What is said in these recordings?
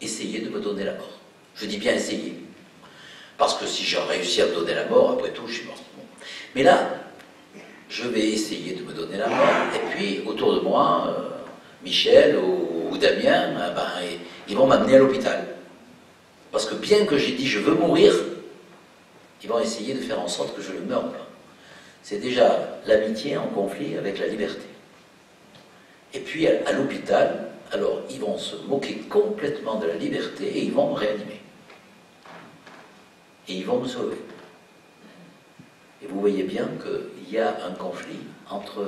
essayer de me donner la mort. Je dis bien essayer. Parce que si j'ai réussi à me donner la mort, après tout, je suis mort. Mais là, je vais essayer de me donner la mort. Et puis, autour de moi, euh, Michel ou, Damien, euh, ben, ils vont m'amener à l'hôpital. Parce que bien que j'ai dit je veux mourir, ils vont essayer de faire en sorte que je ne meure pas. C'est déjà l'amitié en conflit avec la liberté. Et puis à l'hôpital, alors ils vont se moquer complètement de la liberté et ils vont me réanimer. Et ils vont me sauver. Et vous voyez bien qu'il y a un conflit entre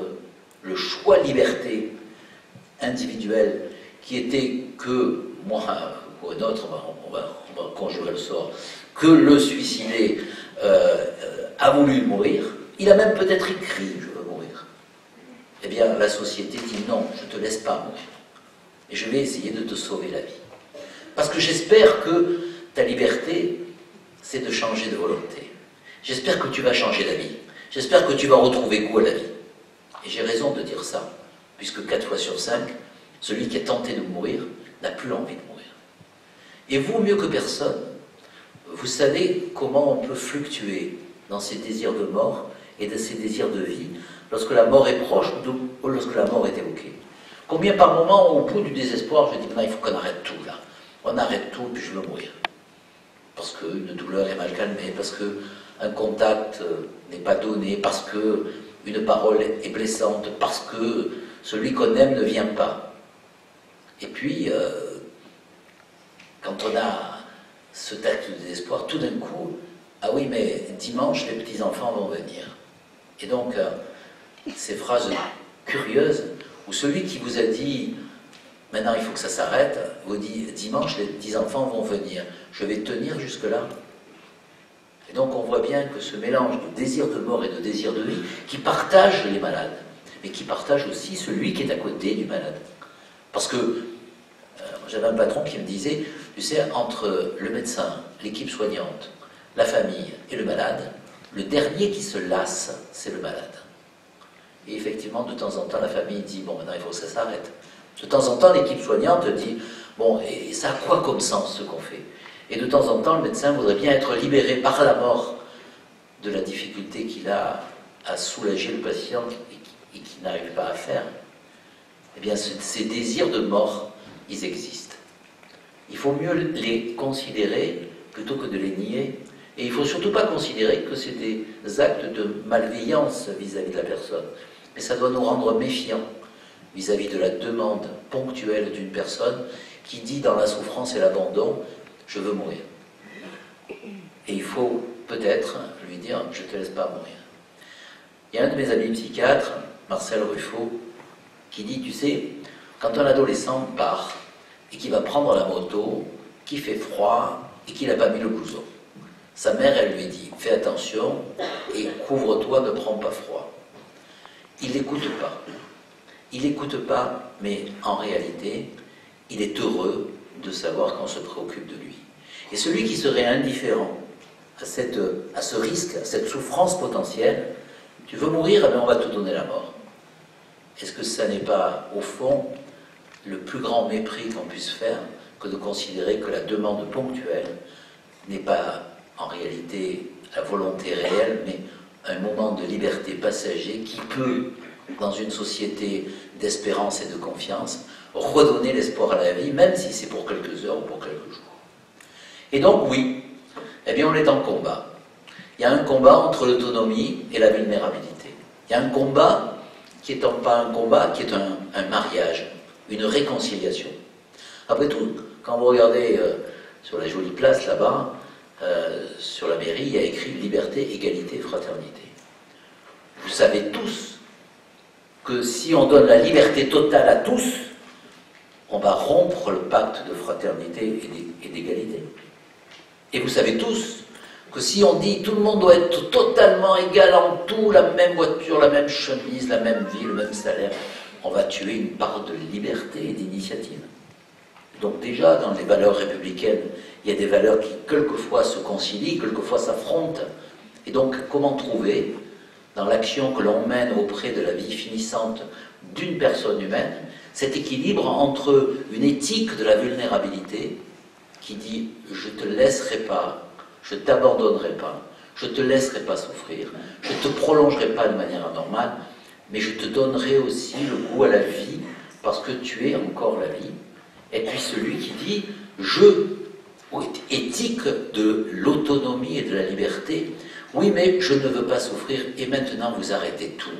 le choix liberté individuelle qui était que moi ou un autre, on va, conjurer le sort, que le suicidé euh, a voulu mourir, il a même peut-être écrit je veux mourir. Eh bien, la société dit non, je ne te laisse pas mourir. Et je vais essayer de te sauver la vie. Parce que j'espère que ta liberté, c'est de changer de volonté. J'espère que tu vas changer la vie. J'espère que tu vas retrouver goût à la vie. Et j'ai raison de dire ça, puisque 4 fois sur 5, celui qui est tenté de mourir n'a plus envie de mourir. Et vous, mieux que personne, vous savez comment on peut fluctuer dans ces désirs de mort et de ces désirs de vie lorsque la mort est proche ou lorsque la mort est évoquée. Combien par moment, au bout du désespoir, je dis maintenant il faut qu'on arrête tout là. On arrête tout, puis je veux mourir. Parce qu'une douleur est mal calmée, parce qu'un contact euh, n'est pas donné, parce qu'une parole est blessante, parce que celui qu'on aime ne vient pas. Et puis, euh, quand on a ce acte de désespoir, tout d'un coup, ah oui, mais dimanche, les petits-enfants vont venir. Et donc, euh, ces phrases curieuses, où celui qui vous a dit, maintenant il faut que ça s'arrête, vous dit, dimanche, les petits-enfants vont venir, je vais tenir jusque-là. Et donc on voit bien que ce mélange de désir de mort et de désir de vie, qui partage les malades, mais qui partage aussi celui qui est à côté du malade. Parce que euh, j'avais un patron qui me disait, tu sais, entre le médecin, l'équipe soignante, la famille et le malade, le dernier qui se lasse, c'est le malade. Et effectivement, de temps en temps, la famille dit, bon, maintenant il faut que ça s'arrête. De temps en temps, l'équipe soignante dit, bon, et ça a quoi comme sens ce qu'on fait? Et de temps en temps, le médecin voudrait bien être libéré par la mort de la difficulté qu'il a à soulager le patient et qu'il n'arrive pas à faire. Eh bien, ces désirs de mort, ils existent. Il faut mieux les considérer plutôt que de les nier et il ne faut surtout pas considérer que c'est des actes de malveillance vis-à-vis de la personne. Mais ça doit nous rendre méfiants vis-à-vis de la demande ponctuelle d'une personne qui dit dans la souffrance et l'abandon, je veux mourir. Et il faut peut-être lui dire, je ne te laisse pas mourir. Il y a un de mes amis psychiatres, Marcel Ruffo, qui dit, tu sais, quand un adolescent part et qu'il va prendre la moto, qu'il fait froid et qu'il n'a pas mis le blouson, sa mère, elle lui dit, fais attention et couvre-toi, ne prends pas froid. Il n'écoute pas. Il n'écoute pas, mais en réalité, il est heureux de savoir qu'on se préoccupe de lui. Et celui qui serait indifférent à, cette, à ce risque, à cette souffrance potentielle, tu veux mourir, mais eh on va te donner la mort. Est-ce que ça n'est pas, au fond, le plus grand mépris qu'on puisse faire que de considérer que la demande ponctuelle n'est pas en réalité la volonté réelle, mais un moment de liberté passager qui peut, dans une société d'espérance et de confiance, redonner l'espoir à la vie, même si c'est pour quelques heures ou pour quelques jours. Et donc oui, eh bien on est en combat. Il y a un combat entre l'autonomie et la vulnérabilité. Il y a un combat qui n'est pas un combat, qui est un, mariage, une réconciliation. Après tout, quand vous regardez euh, sur la jolie place là-bas, euh, sur la mairie, il a écrit liberté, égalité, fraternité. Vous savez tous que si on donne la liberté totale à tous, on va rompre le pacte de fraternité et d'égalité. Et vous savez tous que si on dit tout le monde doit être totalement égal en tout, la même voiture, la même chemise, la même vie, le même salaire, on va tuer une part de liberté et d'initiative. Donc déjà, dans les valeurs républicaines, il y a des valeurs qui quelquefois se concilient, quelquefois s'affrontent. Et donc, comment trouver, dans l'action que l'on mène auprès de la vie finissante d'une personne humaine, cet équilibre entre une éthique de la vulnérabilité qui dit Je te laisserai pas, je t'abandonnerai pas, je te laisserai pas souffrir, je te prolongerai pas de manière anormale, mais je te donnerai aussi le goût à la vie parce que tu es encore la vie. Et puis celui qui dit Je, éthique de l'autonomie et de la liberté, oui, mais je ne veux pas souffrir et maintenant vous arrêtez tout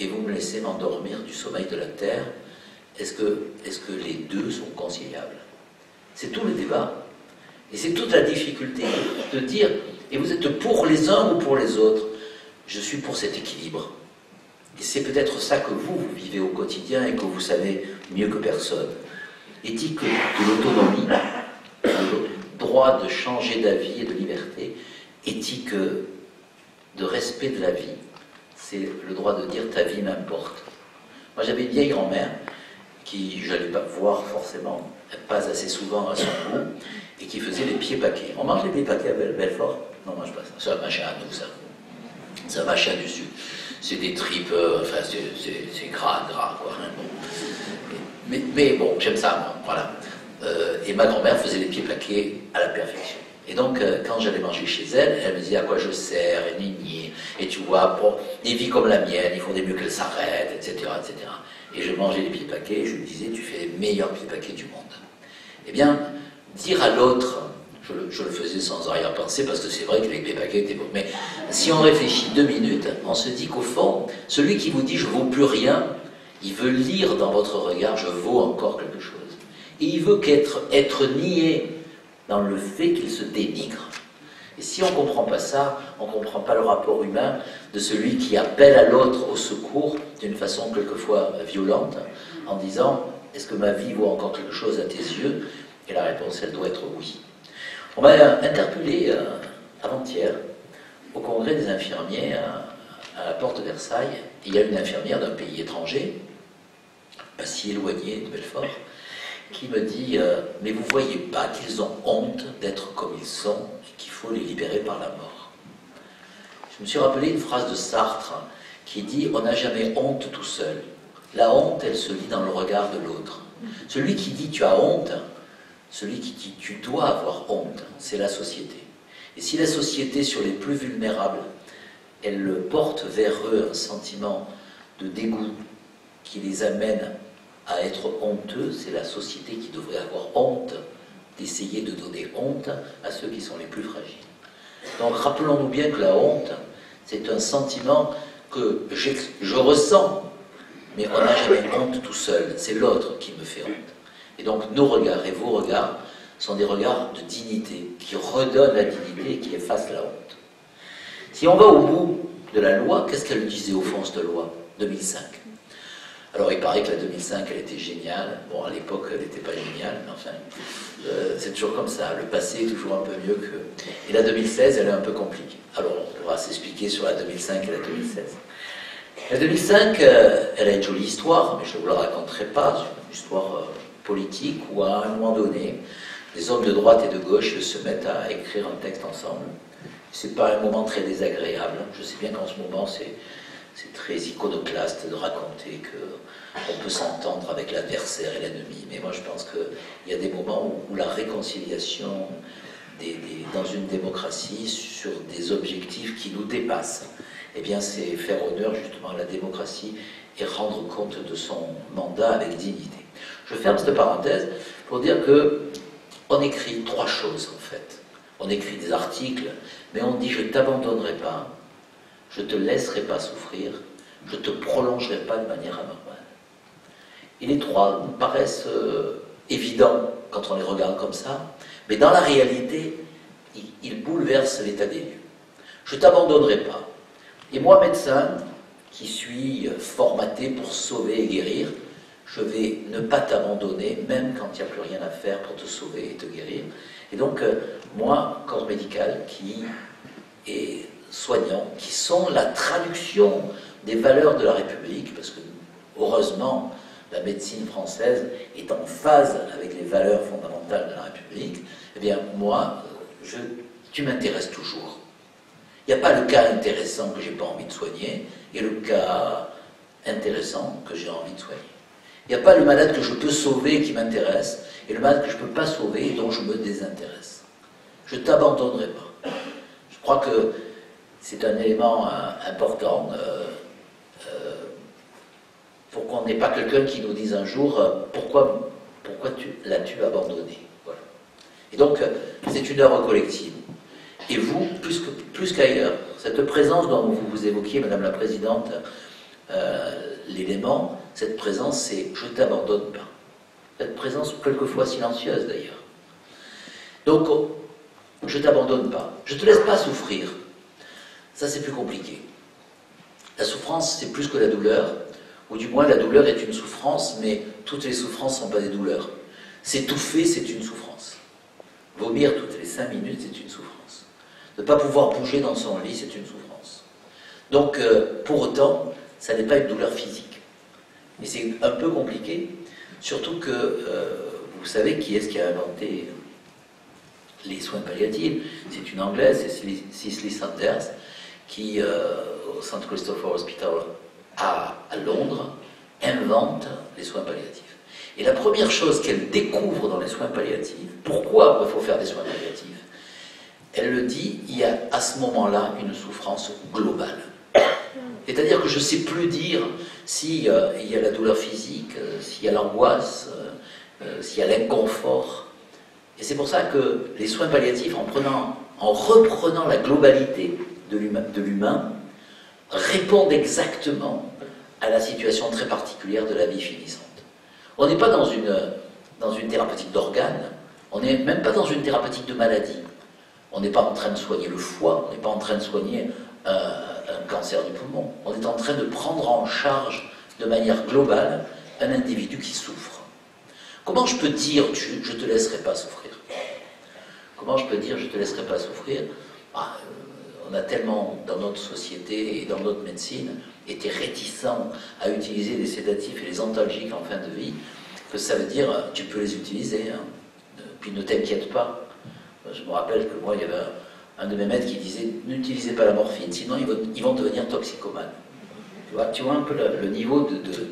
et vous me laissez m'endormir du sommeil de la terre. Est-ce que, est que les deux sont conciliables? C'est tout le débat. Et c'est toute la difficulté de dire, et vous êtes pour les uns ou pour les autres Je suis pour cet équilibre. Et c'est peut-être ça que vous, vous vivez au quotidien et que vous savez mieux que personne. Éthique de l'autonomie, droit de changer d'avis et de liberté, éthique de respect de la vie, c'est le droit de dire ta vie m'importe. Moi j'avais une vieille grand-mère qui, je n'allais pas voir forcément, pas assez souvent à son goût, et qui faisait les pieds paquets. On mange les pieds paquets à Belfort? Non, on mange pas ça. C'est un machin à nous, ça. C'est un machin du Sud. C'est des tripes, euh, enfin, c'est gras, gras, quoi. Mais, bon, j'aime ça, voilà. Euh, et ma grand-mère faisait les pieds plaqués à la perfection. Et donc, euh, quand j'allais manger chez elle, elle me disait à quoi je sers, et nini, et tu vois, pour des vies comme la mienne, il faudrait mieux qu'elle s'arrête, etc., etc. Et je mangeais les pieds paquets, et je lui disais, tu fais les meilleurs pieds paquets du monde. Eh bien, dire à l'autre, je, le faisais sans arrière-pensée, parce que c'est vrai que les pieds paquets étaient bons, mais si on réfléchit deux minutes, on se dit qu'au fond, celui qui vous dit je ne vaux plus rien, il veut lire dans votre regard, je vaux encore quelque chose. Et il veut qu'être être nié dans le fait qu'il se dénigre. Et si on ne comprend pas ça, on ne comprend pas le rapport humain de celui qui appelle à l'autre au secours d'une façon quelquefois violente, en disant Est-ce que ma vie vaut encore quelque chose à tes yeux? Et la réponse, elle doit être oui. On m'a interpellé euh, avant-hier au congrès des infirmiers à, la porte de Versailles. Il y a une infirmière d'un pays étranger, si éloigné de Belfort, qui me dit euh, Mais vous voyez pas qu'ils ont honte d'être comme ils sont et qu'il faut les libérer par la mort Je me suis rappelé une phrase de Sartre qui dit On n'a jamais honte tout seul. La honte, elle se lit dans le regard de l'autre. Celui qui dit Tu as honte, celui qui dit Tu dois avoir honte, c'est la société. Et si la société, sur les plus vulnérables, elle porte vers eux un sentiment de dégoût qui les amène à être honteux, c'est la société qui devrait avoir honte d'essayer de donner honte à ceux qui sont les plus fragiles. Donc rappelons-nous bien que la honte, c'est un sentiment que je ressens, mais on n'a jamais honte tout seul, c'est l'autre qui me fait honte. Et donc nos regards et vos regards sont des regards de dignité, qui redonnent la dignité et qui effacent la honte. Si on va au bout de la loi, qu'est-ce qu'elle disait au fond cette loi 2005 alors il paraît que la 2005, elle était géniale. Bon, à l'époque, elle n'était pas géniale, mais enfin, euh, c'est toujours comme ça. Le passé est toujours un peu mieux que... Et la 2016, elle est un peu compliquée. Alors on va s'expliquer sur la 2005 et la 2016. La 2005, euh, elle a une jolie histoire, mais je ne vous la raconterai pas. C'est une histoire euh, politique où à un moment donné, les hommes de droite et de gauche se mettent à écrire un texte ensemble. C'est pas un moment très désagréable. Je sais bien qu'en ce moment, c'est c'est très iconoclaste de raconter qu'on peut s'entendre avec l'adversaire et l'ennemi. Mais moi, je pense qu'il y a des moments où, la réconciliation dans une démocratie sur des objectifs qui nous dépassent, eh bien, c'est faire honneur justement à la démocratie et rendre compte de son mandat avec dignité. Je ferme cette parenthèse pour dire que on écrit trois choses en fait. On écrit des articles, mais on dit je t'abandonnerai pas, je ne te laisserai pas souffrir, je ne te prolongerai pas de manière anormale. Et les trois nous paraissent euh, évidents quand on les regarde comme ça, mais dans la réalité, ils, bouleversent l'état des lieux. Je ne t'abandonnerai pas. Et moi, médecin, qui suis formaté pour sauver et guérir, je vais ne pas t'abandonner, même quand il n'y a plus rien à faire pour te sauver et te guérir. Et donc, euh, moi, corps médical, qui est soignants, qui sont la traduction des valeurs de la République, parce que heureusement, la médecine française est en phase avec les valeurs fondamentales de la République, eh bien, moi, je, tu m'intéresses toujours. Il n'y a pas le cas intéressant que j'ai pas envie de soigner et le cas intéressant que j'ai envie de soigner. Il n'y a pas le malade que je peux sauver qui m'intéresse et le malade que je ne peux pas sauver et dont je me désintéresse. Je ne t'abandonnerai pas. Je crois que c'est un élément euh, important euh, euh, pour qu'on n'ait pas quelqu'un qui nous dise un jour pourquoi, pourquoi tu l'as-tu abandonné. Et donc, c'est une œuvre collective. Et vous, plus, plus qu'ailleurs, cette présence dont vous, vous évoquiez, Madame la Présidente, l'élément, cette présence, c'est je ne t'abandonne pas. Cette présence, quelquefois silencieuse d'ailleurs. Donc, je ne t'abandonne pas. Je ne te laisse pas souffrir. Ça, c'est plus compliqué. La souffrance, c'est plus que la douleur, ou du moins la douleur est une souffrance, mais toutes les souffrances ne sont pas des douleurs. S'étouffer, c'est une souffrance. Vomir toutes les cinq minutes, c'est une souffrance. Ne pas pouvoir bouger dans son lit, c'est une souffrance. Donc, euh, pour autant, ça n'est pas une douleur physique. Mais c'est un peu compliqué, surtout que euh, vous savez qui est-ce qui a inventé les soins palliatifs. C'est une Anglaise, c'est Cicely Sanders, qui, euh, au St. Christopher Hospital à, Londres, invente les soins palliatifs. Et la première chose qu'elle découvre dans les soins palliatifs, pourquoi il faut faire des soins palliatifs, elle le dit, il y a à ce moment-là une souffrance globale. C'est-à-dire que je ne sais plus dire s'il euh, y a la douleur physique, euh, s'il y a l'angoisse, s'il y a l'inconfort. Et c'est pour ça que les soins palliatifs, en reprenant la globalité de l'humain répondent exactement à la situation très particulière de la vie finissante. On n'est pas dans une, dans une thérapeutique d'organes, on n'est même pas dans une thérapeutique de maladie. On n'est pas en train de soigner le foie, on n'est pas en train de soigner un, un cancer du poumon. On est en train de prendre en charge de manière globale un individu qui souffre. Comment je peux dire je ne te laisserai pas souffrir? Comment je peux dire je ne te laisserai pas souffrir? Ah, on a tellement, dans notre société et dans notre médecine, été réticents à utiliser les sédatifs et les antalgiques en fin de vie, que ça veut dire tu peux les utiliser, hein. puis ne t'inquiète pas. Je me rappelle que moi, il y avait un, de mes maîtres qui disait n'utilisez pas la morphine, sinon ils vont, devenir toxicomanes. Tu vois, tu vois un peu le, niveau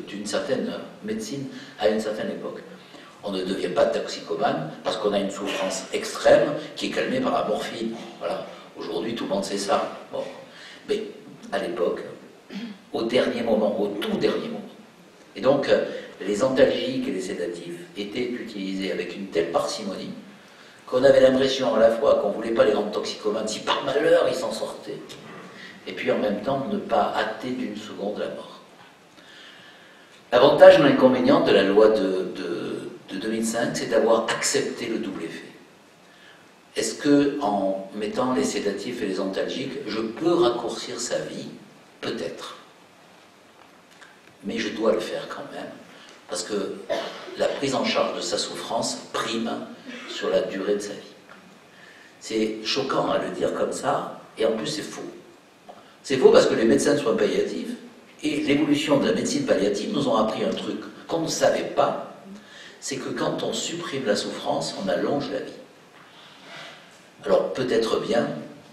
d'une certaine médecine à une certaine époque. On ne devient pas toxicomane parce qu'on a une souffrance extrême qui est calmée par la morphine. Voilà. Tout le monde sait ça. Bon. Mais à l'époque, au dernier moment, au tout dernier moment. Et donc, euh, les antalgiques et les sédatifs étaient utilisés avec une telle parcimonie qu'on avait l'impression à la fois qu'on ne voulait pas les rendre toxicomanes si par malheur ils s'en sortaient, et puis en même temps ne pas hâter d'une seconde la mort. L'avantage ou l'inconvénient de la loi de, de 2005, c'est d'avoir accepté le double effet. Est-ce que en mettant les sédatifs et les antalgiques, je peux raccourcir sa vie Peut-être. Mais je dois le faire quand même, parce que la prise en charge de sa souffrance prime sur la durée de sa vie. C'est choquant à le dire comme ça, et en plus c'est faux. C'est faux parce que les médecins de soins palliatifs et l'évolution de la médecine palliative nous ont appris un truc qu'on ne savait pas, c'est que quand on supprime la souffrance, on allonge la vie. Alors peut-être bien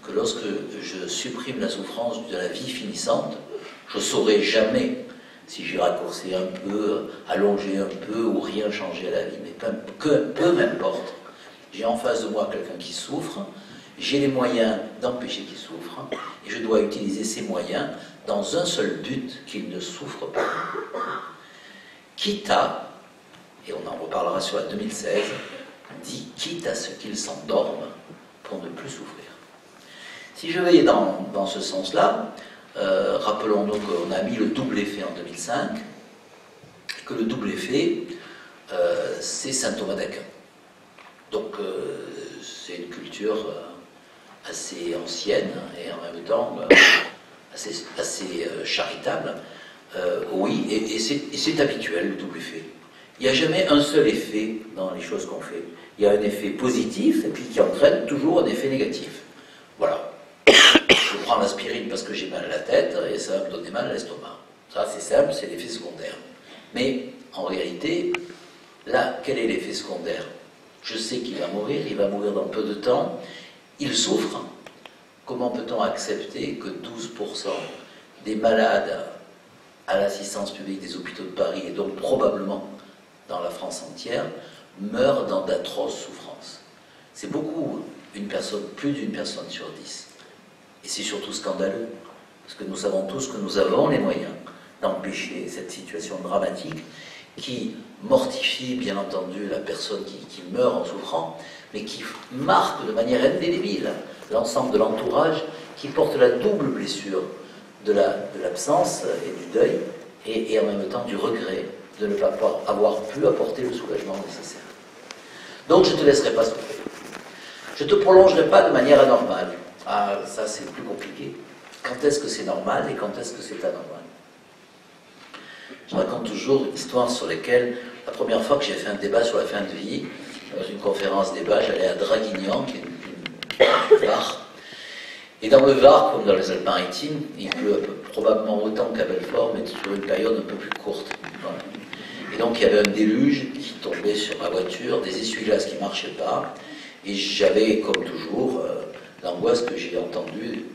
que lorsque je supprime la souffrance de la vie finissante, je saurai jamais si j'ai raccourci un peu, allongé un peu ou rien changé à la vie, mais peu, peu m'importe. J'ai en face de moi quelqu'un qui souffre, j'ai les moyens d'empêcher qu'il souffre, et je dois utiliser ces moyens dans un seul but, qu'il ne souffre pas. Quitte à, et on en reparlera sur la 2016, dit quitte à ce qu'il s'endorme pour ne plus souffrir. Si je vais dans, dans ce sens-là, euh, rappelons-nous qu'on a mis le double effet en 2005, que le double effet, euh, c'est saint Thomas d'Aquin. Donc euh, c'est une culture assez ancienne et en même temps assez, assez charitable. oui, et c'est habituel le double effet. Il n'y a jamais un seul effet dans les choses qu'on fait il y a un effet positif et puis qui entraîne toujours un effet négatif. Voilà. Je prends l'aspirine parce que j'ai mal à la tête et ça va me donner mal à l'estomac. Ça, c'est simple, c'est l'effet secondaire. Mais en réalité, là, quel est l'effet secondaire? Je sais qu'il va mourir, il va mourir dans peu de temps, il souffre. Comment peut-on accepter que 12% des malades à l'assistance publique des hôpitaux de Paris, et donc probablement dans la France entière, meurent dans d'atroces souffrances. C'est beaucoup, une personne, plus d'une personne sur dix. Et c'est surtout scandaleux, parce que nous savons tous que nous avons les moyens d'empêcher cette situation dramatique qui mortifie bien entendu la personne qui, meurt en souffrant, mais qui marque de manière indélébile l'ensemble de l'entourage qui porte la double blessure de l'absence et du deuil et, en même temps du regret de ne pas avoir pu apporter le soulagement nécessaire. Donc je ne te laisserai pas souffrir. Je ne te prolongerai pas de manière anormale. Ah, ça c'est plus compliqué. Quand est-ce que c'est normal et quand est-ce que c'est anormal? Je raconte toujours une histoire sur laquelle, la première fois que j'ai fait un débat sur la fin de vie, dans une conférence débat, j'allais à Draguignan, qui est une, une Var. Et dans le Var, comme dans les Alpes-Maritimes, il pleut probablement autant qu'à Belfort, mais sur une période un peu plus courte. Et donc il y avait un déluge qui tombait sur ma voiture, des essuie-glaces qui ne marchaient pas, et j'avais, comme toujours, euh, l'angoisse que j'ai entendue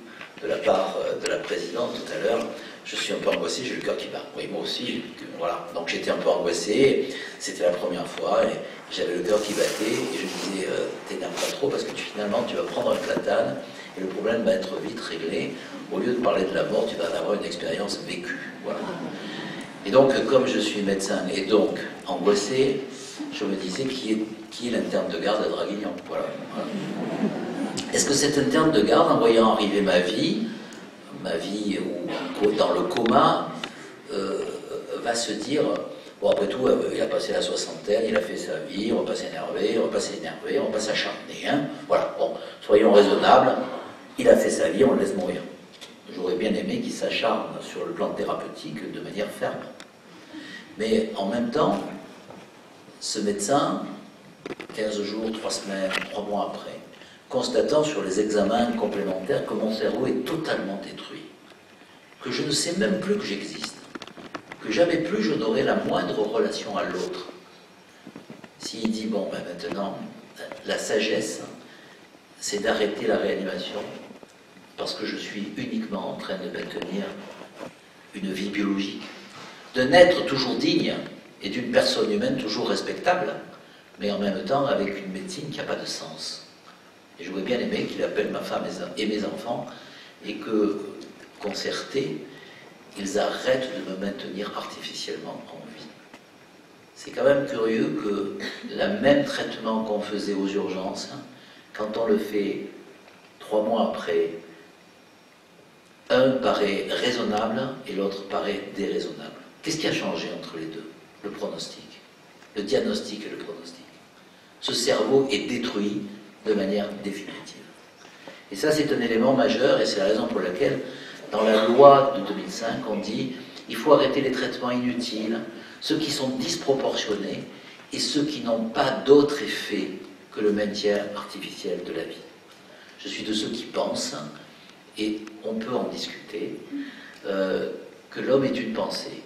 de la part euh, de la présidente tout à l'heure. Je suis un peu angoissé, j'ai le cœur qui bat. Oui, moi aussi. Voilà. Donc j'étais un peu angoissé. C'était la première fois et j'avais le cœur qui battait. Et je me disais, euh, t'énerve pas trop parce que finalement tu vas prendre un platane et le problème va être vite réglé. Au lieu de parler de la mort, tu vas avoir une expérience vécue. Voilà. Et donc, comme je suis médecin et donc angoissé, je me disais qui est, qui est l'interne de garde à Draguignan. Voilà. Est-ce que cet interne de garde, en voyant arriver ma vie, ma vie dans le coma, euh, va se dire Bon, après tout, euh, il a passé la soixantaine, il a fait sa vie, on va pas s'énerver, on va pas s'énerver, on va pas s'acharner. Hein voilà, bon, soyons raisonnables, il a fait sa vie, on le laisse mourir. J'aurais bien aimé qu'il s'acharne sur le plan thérapeutique de manière ferme. Mais en même temps, ce médecin, 15 jours, 3 semaines, 3 mois après, constatant sur les examens complémentaires que mon cerveau est totalement détruit, que je ne sais même plus que j'existe, que jamais plus je n'aurai la moindre relation à l'autre. S'il dit, bon, ben maintenant, la sagesse, c'est d'arrêter la réanimation, parce que je suis uniquement en train de maintenir une vie biologique, de naître toujours digne et d'une personne humaine toujours respectable, mais en même temps avec une médecine qui n'a pas de sens. Et j'aurais bien aimé qu'il appelle ma femme et mes enfants et que, concertés, ils arrêtent de me maintenir artificiellement en vie. C'est quand même curieux que le même traitement qu'on faisait aux urgences, quand on le fait trois mois après, un paraît raisonnable et l'autre paraît déraisonnable. Qu'est-ce qui a changé entre les deux? Le pronostic. Le diagnostic et le pronostic. Ce cerveau est détruit de manière définitive. Et ça, c'est un élément majeur, et c'est la raison pour laquelle, dans la loi de 2005, on dit il faut arrêter les traitements inutiles, ceux qui sont disproportionnés, et ceux qui n'ont pas d'autre effet que le maintien artificiel de la vie. Je suis de ceux qui pensent, et on peut en discuter, euh, que l'homme est une pensée.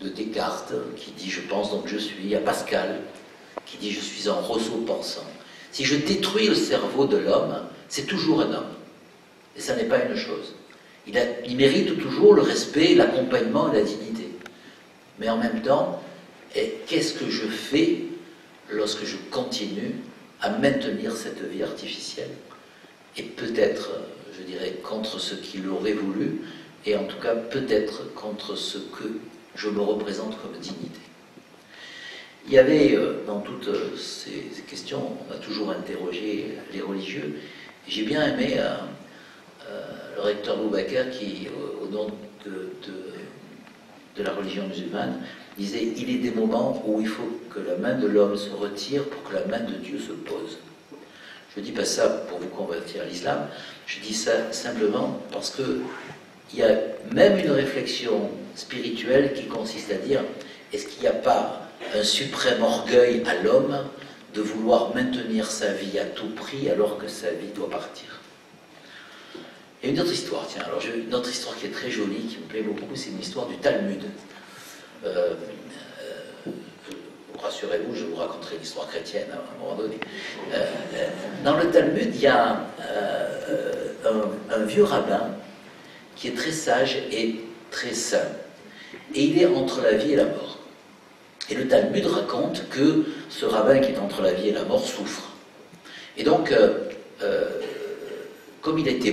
De Descartes, qui dit je pense donc je suis, à Pascal, qui dit je suis un Rousseau pensant. Si je détruis le cerveau de l'homme, c'est toujours un homme. Et ça n'est pas une chose. Il, mérite toujours le respect, l'accompagnement et la dignité. Mais en même temps, qu'est-ce que je fais lorsque je continue à maintenir cette vie artificielle? Et peut-être, je dirais, contre ce qu'il aurait voulu, et en tout cas peut-être contre ce que je me représente comme dignité. Il y avait, euh, dans toutes euh, ces questions, on a toujours interrogé les religieux. J'ai bien aimé euh, le recteur Boubacar qui, au nom de, de, la religion musulmane, disait il est des moments où il faut que la main de l'homme se retire pour que la main de Dieu se pose. Je ne dis pas ça pour vous convertir à l'islam, je dis ça simplement parce que il y a même une réflexion spirituelle qui consiste à dire est-ce qu'il n'y a pas un suprême orgueil à l'homme de vouloir maintenir sa vie à tout prix alors que sa vie doit partir? A une autre histoire, tiens, alors une autre histoire qui est très jolie, qui me plaît beaucoup, c'est une histoire du Talmud. Euh, rassurez-vous, je vous raconterai l'histoire chrétienne à un moment donné. Euh, dans le Talmud, il y a un vieux rabbin qui est très sage et très saint. Et il est entre la vie et la mort. Et le Talmud raconte que ce rabbin qui est entre la vie et la mort souffre. Et donc, euh, euh, comme il était